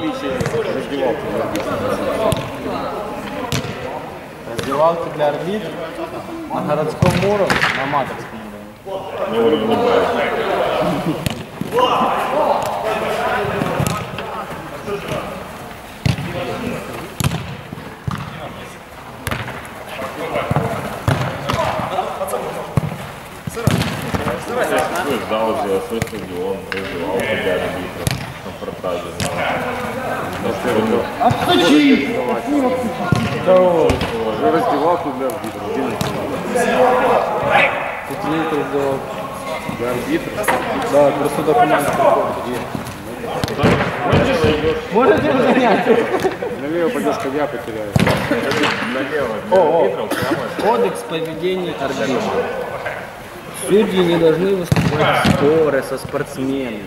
По наличию раздевалки. Раздевалки для арбитров на городском уровне, на аматорском уровне. Слышь, дал за свой стадион, раздевалку для арбитров портазе. На сторону. Раздевалку для. Где Тут есть раздевалка. Для арбитров. Да, просто документы приходят. Можете занять? Налево пойдешь, конья потеряешь. Налево. Кодекс поведения арбитра. Судьи не должны выступать в споры со спортсменами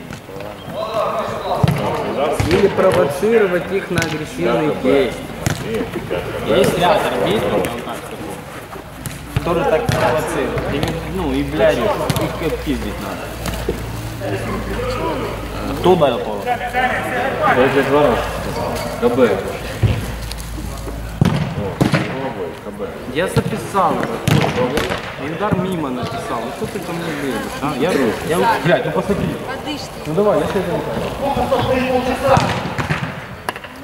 или провоцировать их на агрессивные действия. Есть ряд арбитров, которые так провоцируют. И, ну и, блядь, их пиздить надо. Кто ударил по Я тебе два сказал. КБ. Головой, КБ. Я записал. Индар мимо написал. Ну что ты ко мне лезешь, а? Я, я, блядь, ну посмотри. Ну давай, я тебе это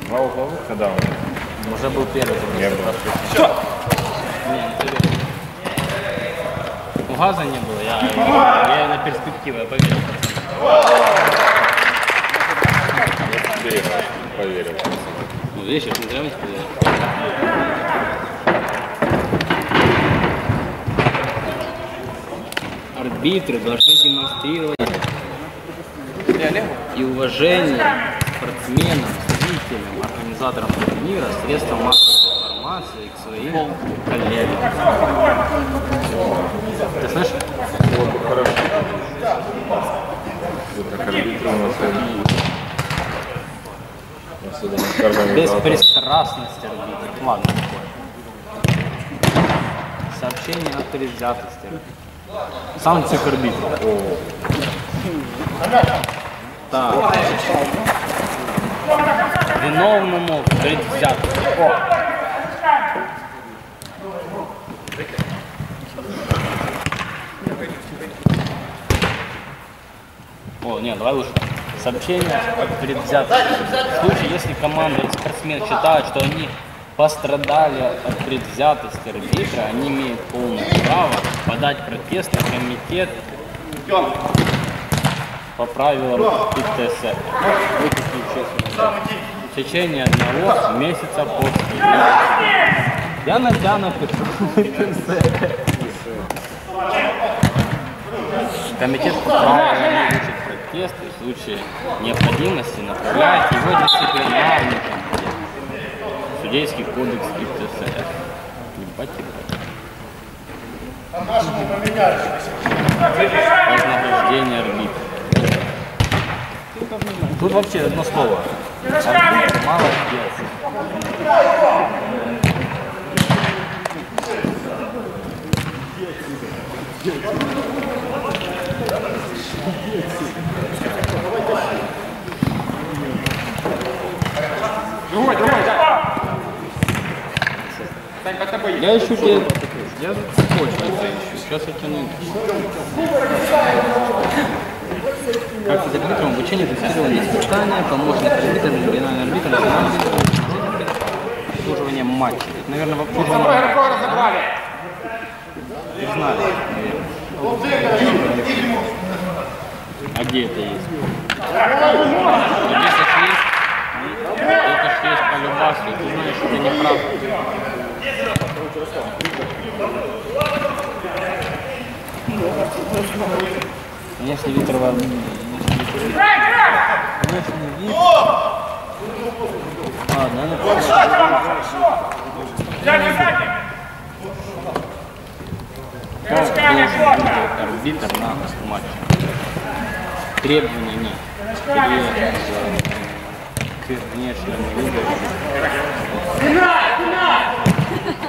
Два угловых, когда он? Уже был первый. Не было. Не, не газа не было, я, я на перспективу, я поверил. Поверил. Ну, видишь, я не поверил. Арбитры должны демонстрировать и уважение спортсменам, зрителям, организаторам турнира, средствам массовой информации к своим коллегам. Ты слышишь? Хорошо. Вот так арбитры у нас. Беспристрастность арбитра. Ладно. Сообщение о предвзятости. Саундчек арбитра. Так. Виновному предвзятости. О. Нет, давай лучше. Сообщение предвзятости. В случае, если команда или спортсмен считают, что они пострадали от предвзятости арбитра, они имеют полное право подать протест на комитет по правилам ИТС. В течение одного месяца после. Я на тебя напишу. Комитет по правилам протест и в случае необходимости направляет его дисциплинарный комитет. Судейский кодекс ИТС. Ебать, ебать. Вознаграждение арбитра. Тут вообще одно слово. Арбитр молодец. Я ищу тебе... Я это ищу. Сейчас я тяну. Как с арбитром обучение тестирование испытания, помощник арбитра, региональный арбитр, национальный арбитр, обслуживание. Это, наверное, в обслуживании... Не знаю. А где это есть? Где-то ж есть. Это есть по любасу. Ты знаешь, это неправда. Конечно, Виктор. Ладно, ну... Как должен быть арбитр на матче? Требования нет. К внешнему виду.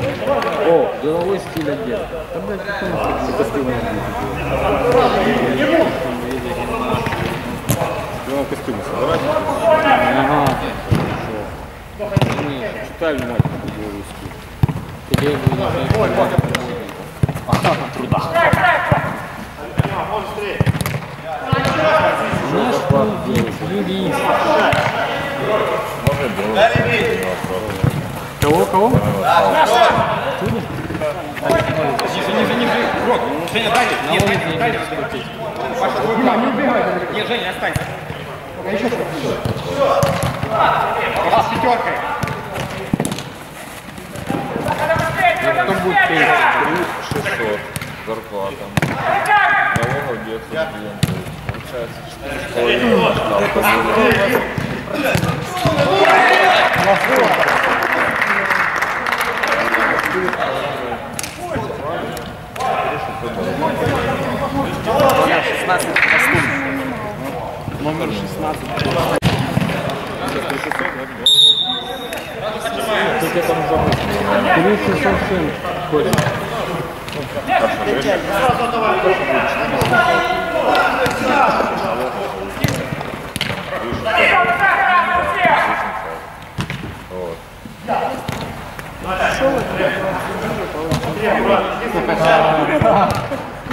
О, деловой стиль отдела. Да, блядь, какой нахуй костюм Ну, костюмы создавать. Ага. Нет, Читай внимательно деловой стиль. требования. Ага, труда. Внешний вид юриста. Может, Женя, дай. Нет, дай, дай, дай. Паша, твой план. Нет, Женя, останься. Паша, с пятеркой. Кто будет петь? 600 зарплата. Налогов 900 клиентов. Получается 4,5 Номер 16. Как я там забыл? 3607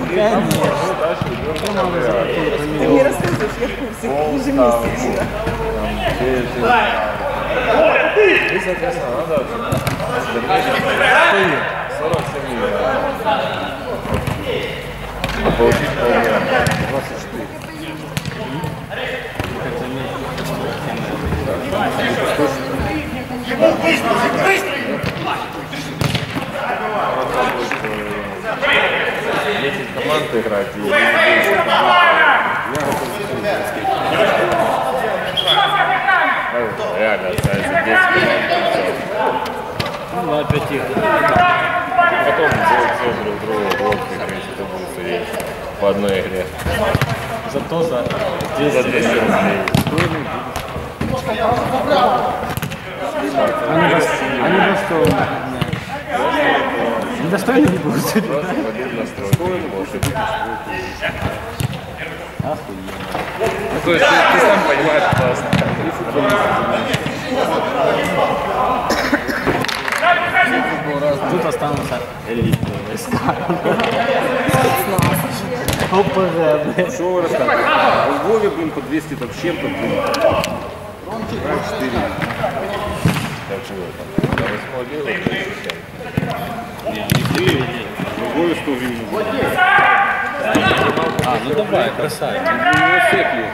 ходит. Ты мне рассказываешь, я в курсе, ежемесячно. И, соответственно, надо дальнейшее 47 миллионов. А получить полмиллиона. 24. Десять Команд играть и реально остается 10 команд. Ну, опять их. Потом делать все друг другу, вот, в принципе, это будет сидеть по одной игре. Зато за За 200 рублей. Они. Они достойны. Не достойны не стройку, больше. Ну, то есть ты, сам понимаешь, классно. Тут останутся элитные войска. ОПГ, блядь. Что вы рассказываете? А В Львове, блин, по 200 там с чем-то, блин. Играют 4. Как чего там? В 100 гривен. блин. А, ну давай, красавец. Ну, всех есть.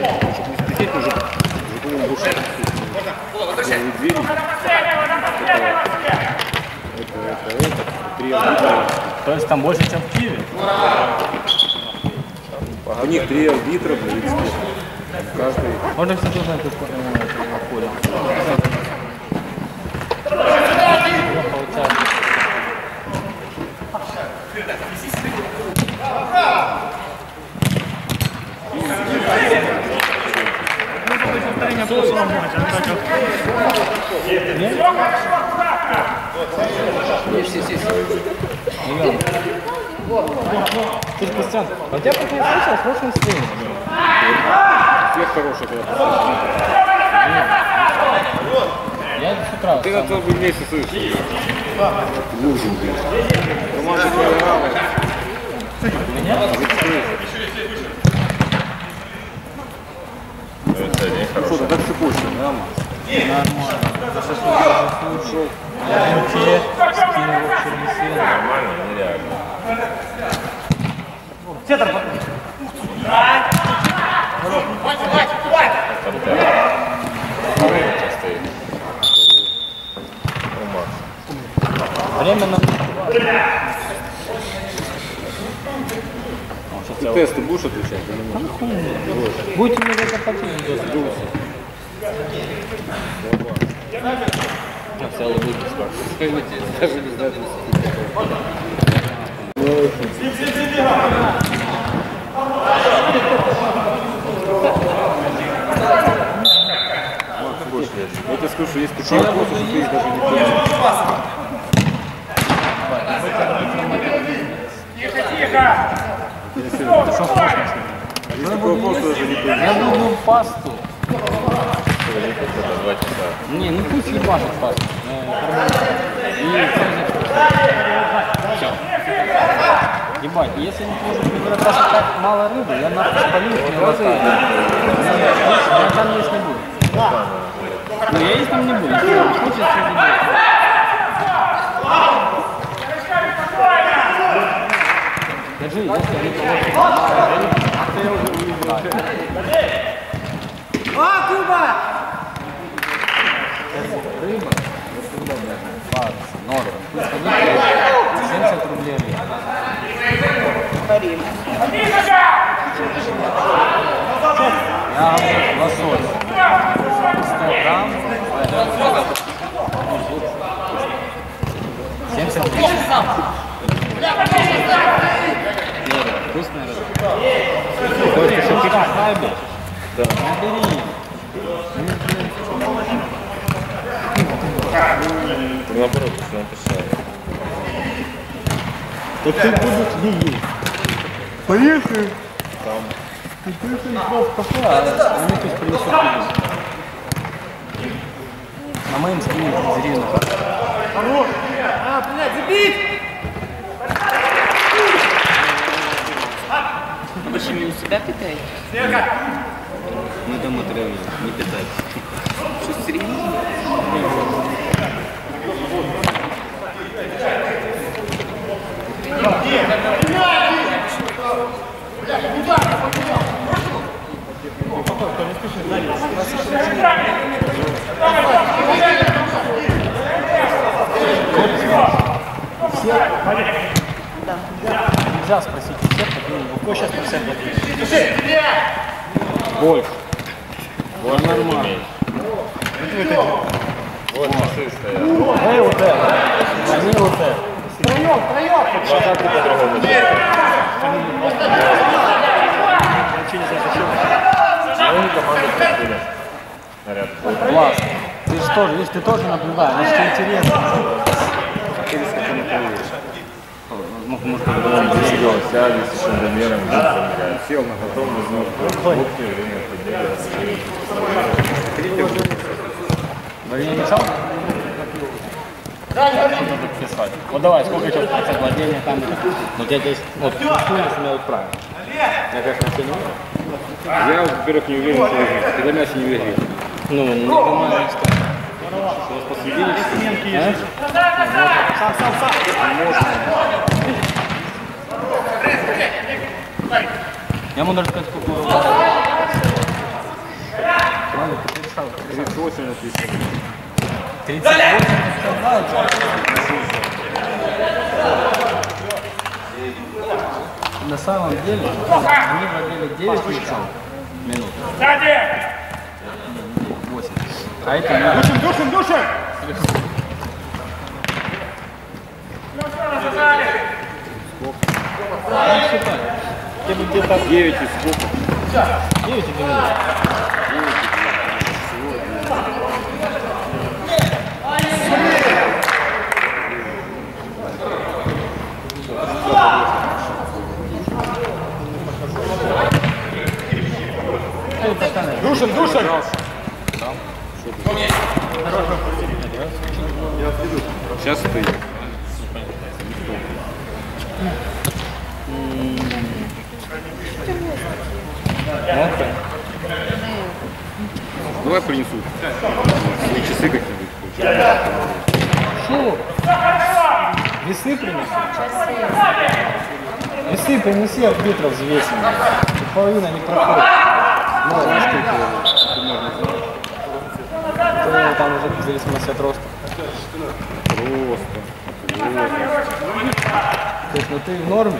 Ну, чтобы не списать, уже, уже, по-моему, больше 500. Белые двери. Это, это, это. Три арбитра. То есть там больше, чем в Киеве? У них три арбитра, блин, эксперт. Каждый. Можно все узнать, как он находит. Получается. Ты же Костян, а у тебя как я слышал, хорошее настроение. Свет хороший был. Я с утра Ты на целый месяц слышишь. Лузин, блин. Команда проиграла. Это не Что, хорошо. ты так цепочка, нормально. те скинул в черный свет. Нормально, нереально. Макса. Время нам Ты тесты будешь отвечать или нет? Будете мне это потянуть. Я тебе скажу, что есть такие вопросы, что ты их даже не понимаешь. Есть такой вопрос, что даже не понимаешь. Я буду пасту. Два часа. Не, ну пусть ебашит пасту. Э, И Все. Ебать, если не можешь просто так мало рыбы, я нахуй спалю не ласкаю. Я там есть не буду. Ну я есть там не буду. Если он хочет, что не будет. Держи, если они получат. Рыба, когда, блядь, 20, норм. Пусть они 70 рублей. Парим. Я лосось. 100 грамм. 70 рублей. Вкусная рыба. Хочешь, чтобы ты? Да. Набери. Наоборот, что написали. Так ты будешь есть. Поехали. Там. Ты поехали в кафе, а они пусть принесут еду. На моем стриме Зерина. Вы что, не у себя питаете? Мы дома травили, не питайтесь. Что, серьезно? Нельзя спросить у всех, какой сейчас процент? Больше. Вот нормально. Вот стоят. Эй, вот это. Они вот это. Класс. Ты же тоже, видишь, ты тоже наблюдаешь, значит, интересно. Ну, может, по-другому. Сидел, сядет с шагомером. Сел на потом возьмет трубки, время поднимет. Варенье не мешал? Надо писать. Вот давай, сколько сейчас процент владения там? Вот я здесь, вот, меня вот правильно. Я, конечно, все не умею. Я, во-первых, не уверен, что. Ты на мясе не выиграешь. Ну, не понимаю, что. А? Я могу даже сказать, сколько уроков. Ладно, ты решал. 38 написано. 38 На самом деле, они владели 9 мячом минут. 8. А это Душим, душим, душим! где-то 9 и сколько? 9 и 2 минуты. Душин, душин! Сейчас стоит. Давай принесу. Свои часы какие-нибудь. Шо? Весы принеси? Весы принеси, арбитров взвесим. Половина не проходит. Ну, а сколько примерно? Ну, там уже в зависимости от роста. Просто. То есть, ну ты в норме?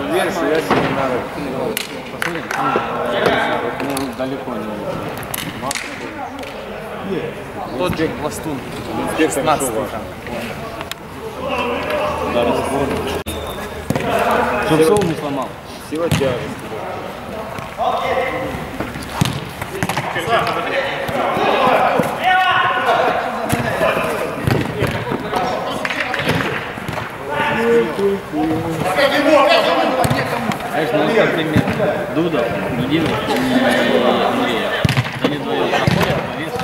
Уверен, что я себе не надо. Ну, далеко не Тот же пластун. Инспектор 16 шоу там. Чтоб шоу не сломал. Сила тяжести. Знаешь, ну, вот, например, Дудов, Мединов и Андреев. Они вдвоем проходят по весу.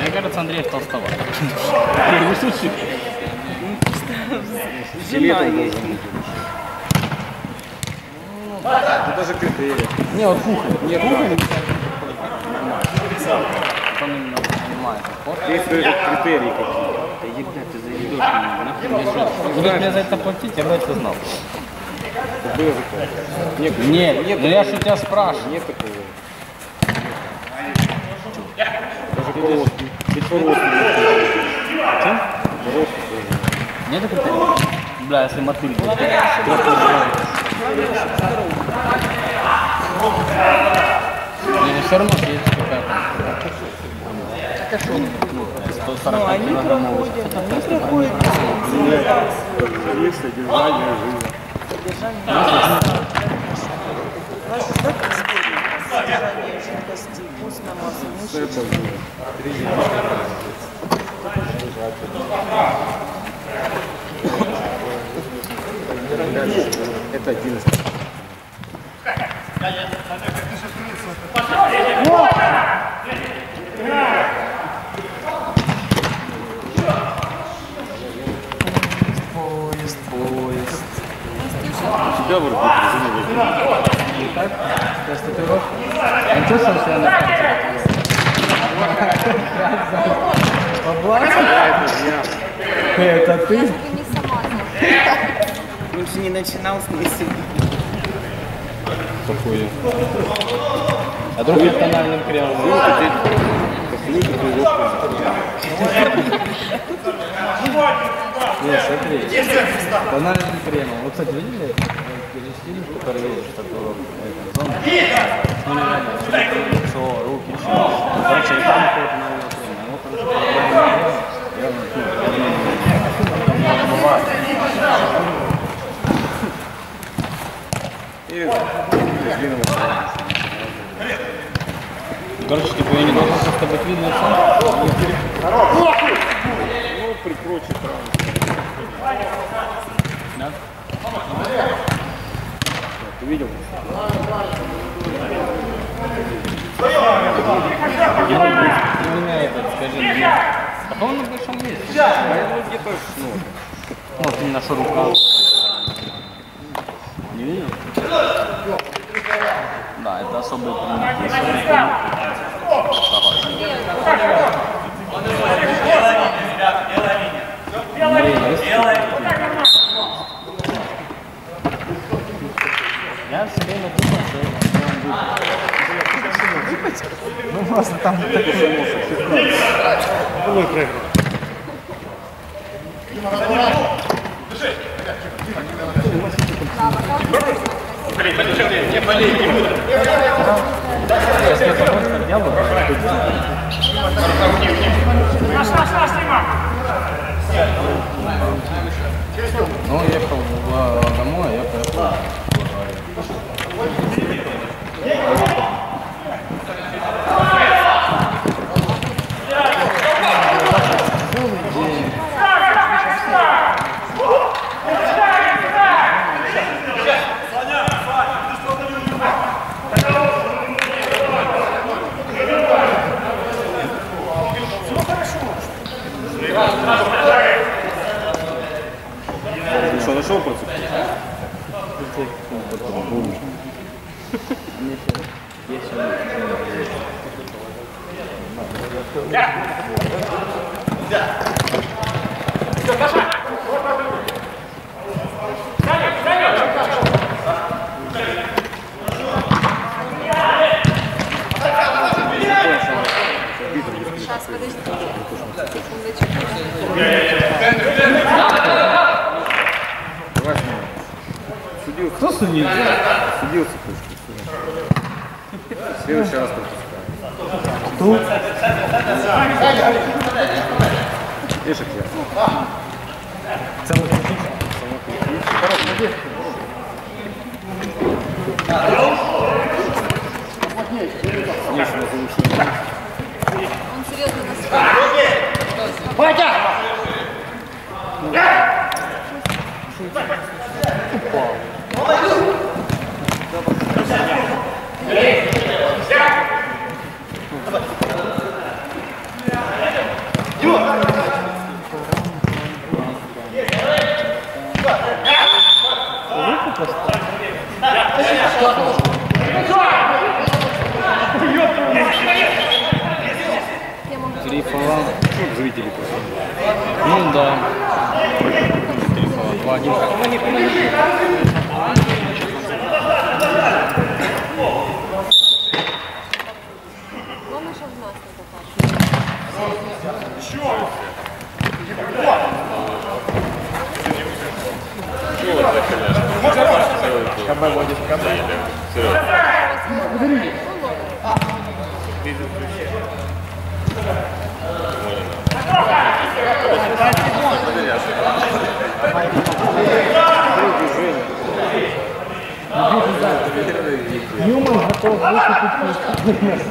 Мне кажется, Андреев толстоват. Слушай. Жилетом должен быть. Ну, даже критерии. Не, вот кухонь. Нет, кухонь. Он именно понимает. Есть критерии какие. Да ебать, ты заебешь меня, нахуй мне? Будут мне за это платить, я бы это знал. Было такое. Нет, Нет, ну я же у тебя спрашиваю. нет такого. Даже. Чем? Нет критерий? Бля, если мотыль будет. Не, все равно есть какая-то. Это что? Ну, 140 килограммовый. Есть содержание жизни. Содержание. Жидкости, вкусно, масса, мышц. Это Это один из Поезд, тебя в резиновый. Так, без татуировки. Он чувствовал себя на? Поблазил? Это ты? Лучше не начинал с мысли. Такое. А другой тональным кремом. Коснусь татуировку. Нет, смотри. Тональным кремом. Вот, кстати, видели перестиль, который видишь, такого это, зону? Ну, не реально, лицо, руки, все. Короче, реклама какого тонального крема. Его, короче, тональный крем, я, ну, я не бывает. И резиновый. Короче, типа, я не должен быть видно все. Ну, при прочих Да? Ты видел? Ты меня это, скажи, мне. А по-моему, на большом месте. Ну, где-то, ну, Вот именно что рука. Не видел? Да, это особый пример. Особый пример. Андрей, есть? Я все время думал, что он выпить. Ну, просто там такой Ой, проиграл. Сейчас я просто делаю. Ну, ехал в- домой, я поехал. Сейчас, подожди. Кто судит? судился пушку. В следующий раз пропускаю. Тут. Видишь, как я? Он серьезно нас Три фола. Зрители просто. Ну да. Два, один. Главное, чтобы в нас не попали. Ньюман готов выкупить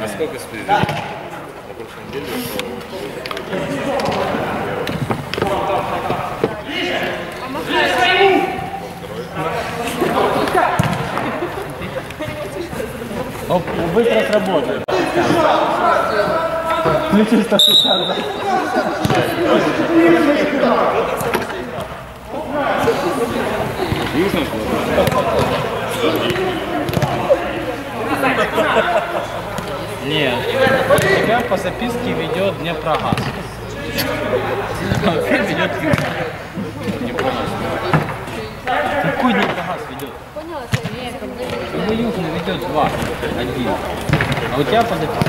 А сколько спиздили? На прошлой неделе Оп, быстро сработает. Включи 160. да. Видишь наш Нет. Тебя по записке ведет Днепрогаз. Опять ведет Днепрогаз. Какой Днепрогаз ведет? Поняла, Южный ведет два. Один. А у тебя по Днепрогаз.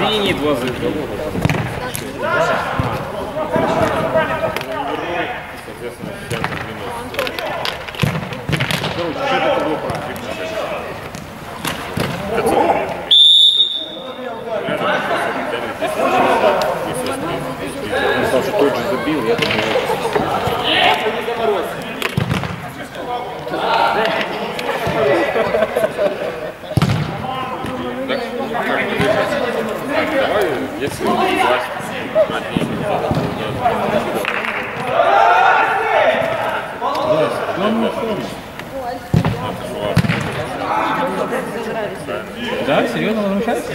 Синий два завода. Соответственно, сейчас минус. Короче, что это было правильно? Он сказал, что тот же забил, я думаю, Так, давай, если власть одни. Да, серьезно возмущается?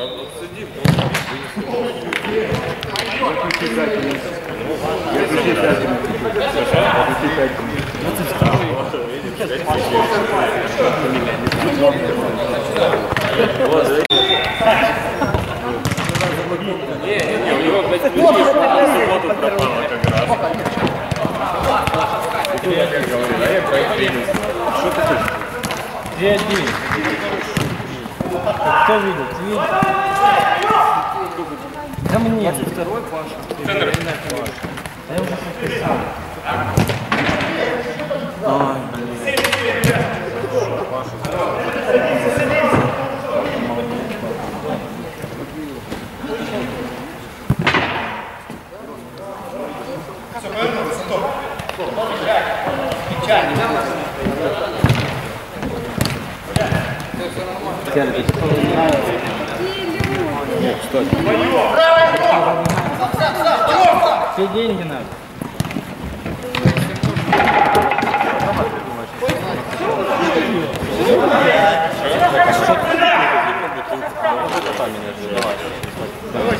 Обсудим, Не, у него, блядь, ключи в субботу пропало как раз. Я как говорю, да, я про теннис. Что ты хочешь? Где один? Кто видит? Видит? Да мне. второй Паша. Да я уже подписал. Ой, блин. Все Растянки. Нет, стой. Все деньги надо. Давай!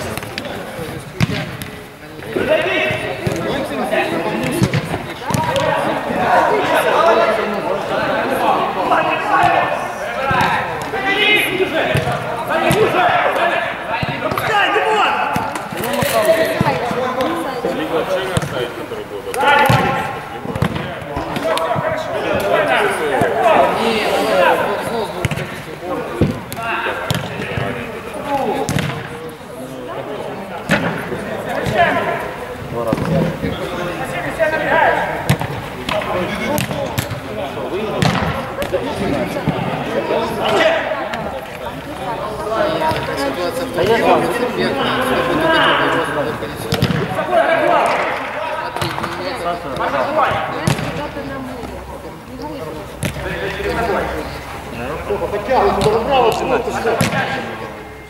Два раза. 122 автомобиля, проспект Свободы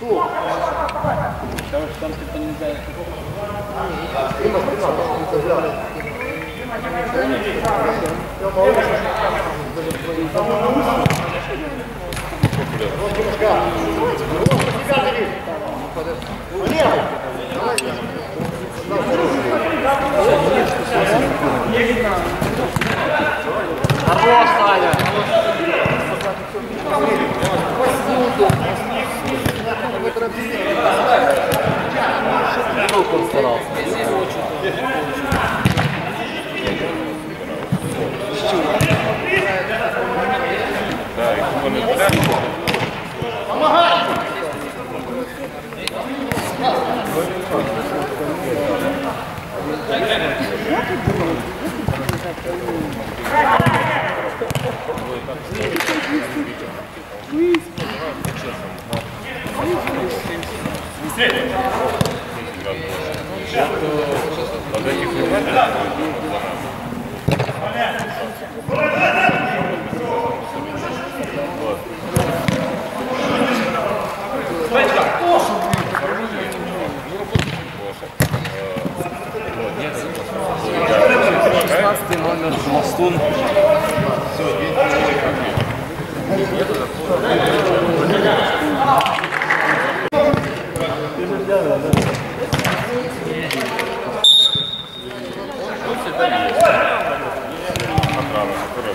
Готова. Потому что там ты не знаешь, Thank you. Хорош, Саня! Сколько он старался? Да, и купоны пляж. Под номер Мастун. охрана, которая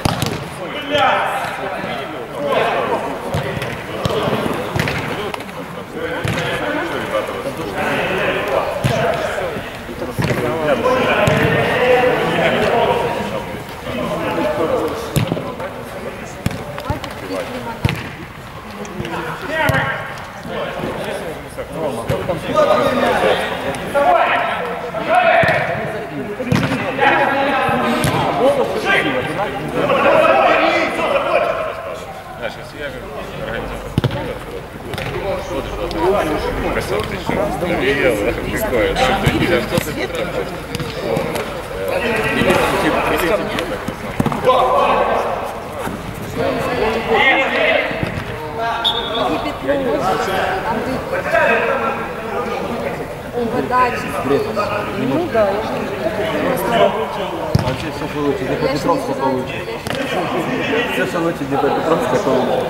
Знаешь, если я как организатор Красиво ты что, надоело, такое, да, ты нельзя что-то не работать. Иди Петрович, там Подачи. Ну да, я же Вообще все получится, Днепропетровска получится. Все, что лучше Днепропетровска получится.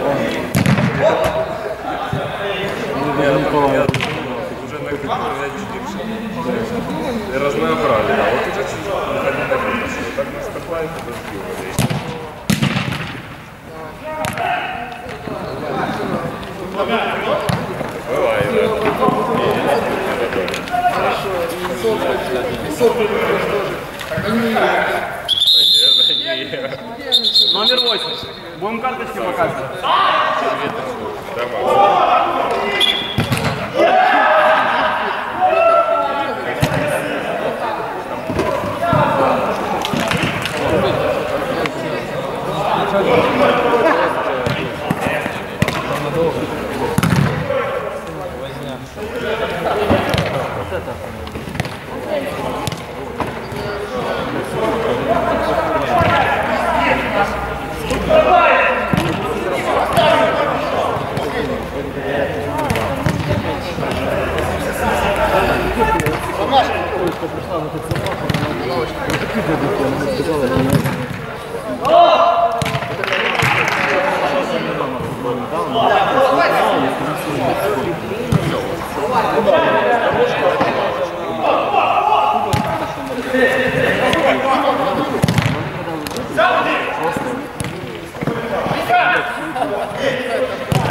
И разнообразие, да, вот уже чуть-чуть так наступает, это сбил. Бывает, Номер 8. Будем карточки показывать. Yeah.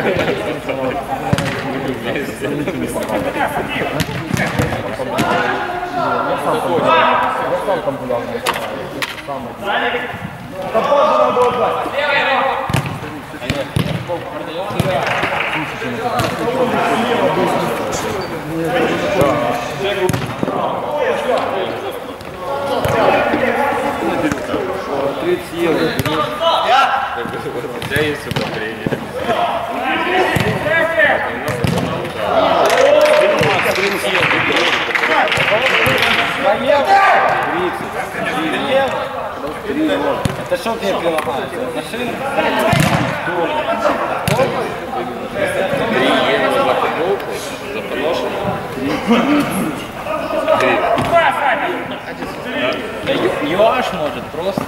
У тебя есть удобрение. Это что к ней прилагается? Машина? Три евро за футболку, за поношенную. Да юаш может просто.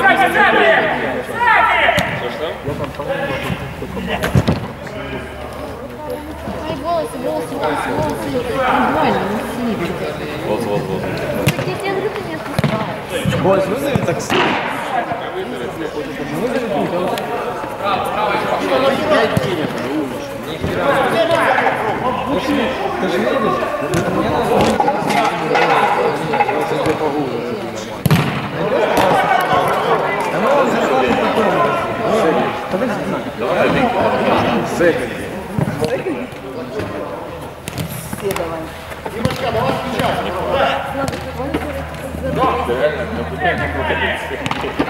Сзади, сзади! Сзади! Ай, волосы, волосы, волосы, волосы. Нормально, не сиди. Вот, вот, вот. Так я тебе говорю, ты не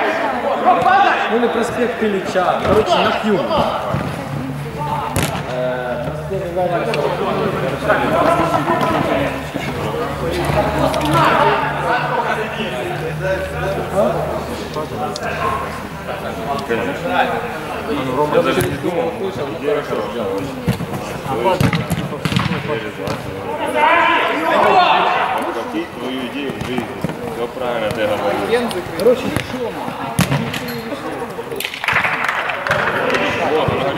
Ну не проспект Ильича, короче, на Фьюм. Я даже не думал, но идея хорошая. Воплотить твою идею в жизнь. Все правильно ты говоришь. Можемо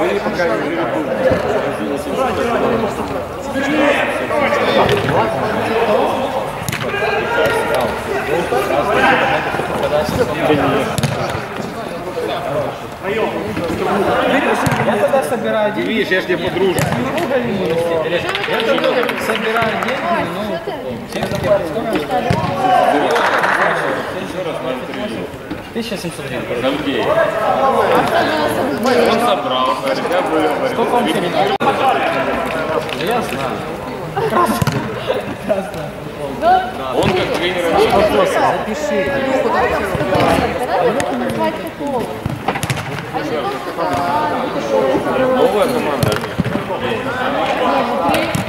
Бери пока не я тогда собираю деньги. Видишь, я ж тебе подружу. Я собираю деньги, но все-таки, сколько я скажу? Еще раз на интервью. 1700 гривен. Савгей. Он собрал. Сколько он тебе? Я знаю. Красно. Красно. Он как тренер. Вопросы, запиши. Новая команда.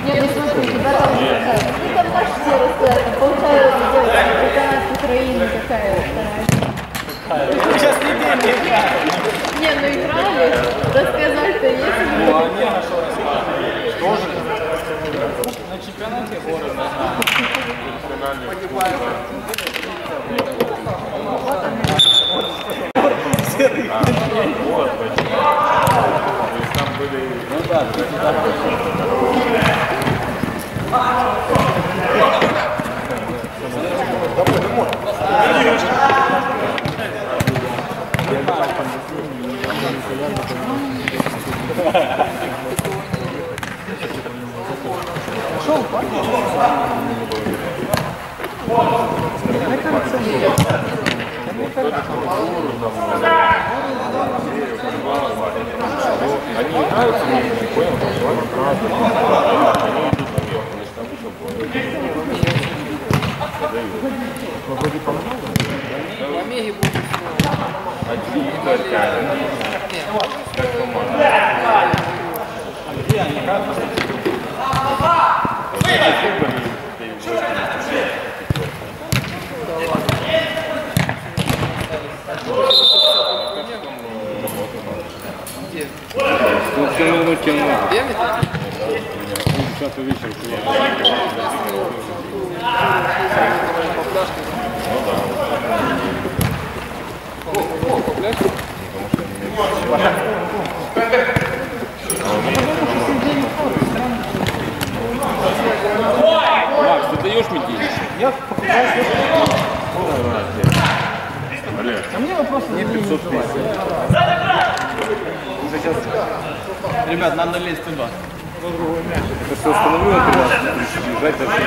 Нет, не смотри, ребята, там наши все растают, получается, это Украина такая вторая. Сейчас не бей, не играй. Не, ну играли. Рассказать-то есть. Ну, а мне на что рассказывать? Тоже? На чемпионате города. Вот почему. То есть там были... Ну да, Они Ребят, надо лезть туда. Просто установил это раз, бежать дальше.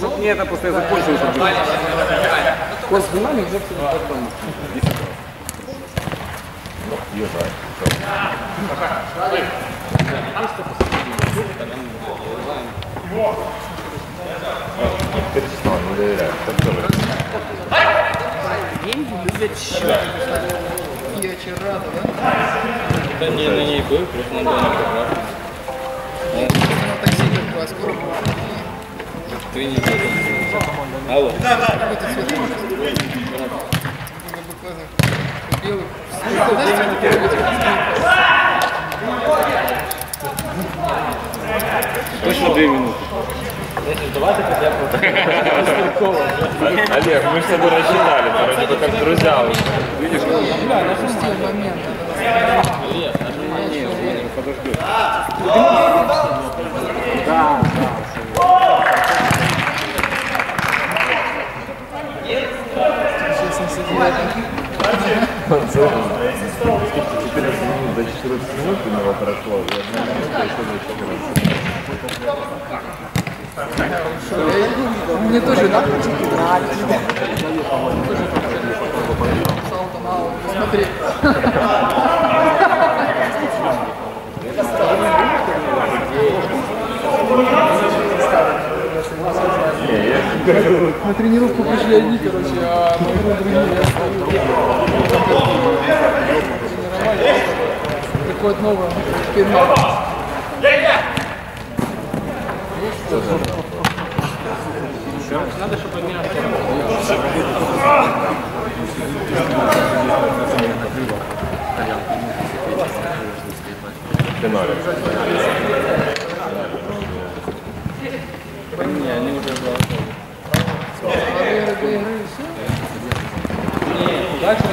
Вот мне это просто я закончил, чтобы Кость, динамик, где все потом. Перестал, не доверяю. Так вы? Деньги любят счет. Да не, на ней был, просто надо на программу. Три недели. Алло. точно две минуты. Олег, мы с тобой рассчитали, вроде бы как друзья уже. Видишь? До 14 минут у него прошло, и одна минута еще до 14. Мне тоже надо Смотри. На тренировку пришли одни, короче, а на игру другие. Тренировали. Приходит новое, теперь Короче, надо, чтобы они Финале. Не, они уже голосовали. Не, дальше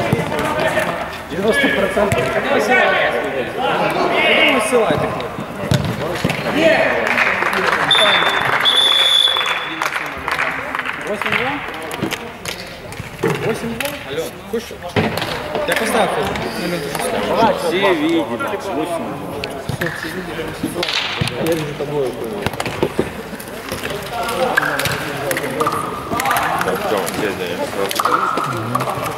90%. Куда высылать их? Нет! 8-2? 8-2? Ален, хочешь? Я поставлю. Все видели. 8-2. Я вижу тобой. Так, все, я сразу.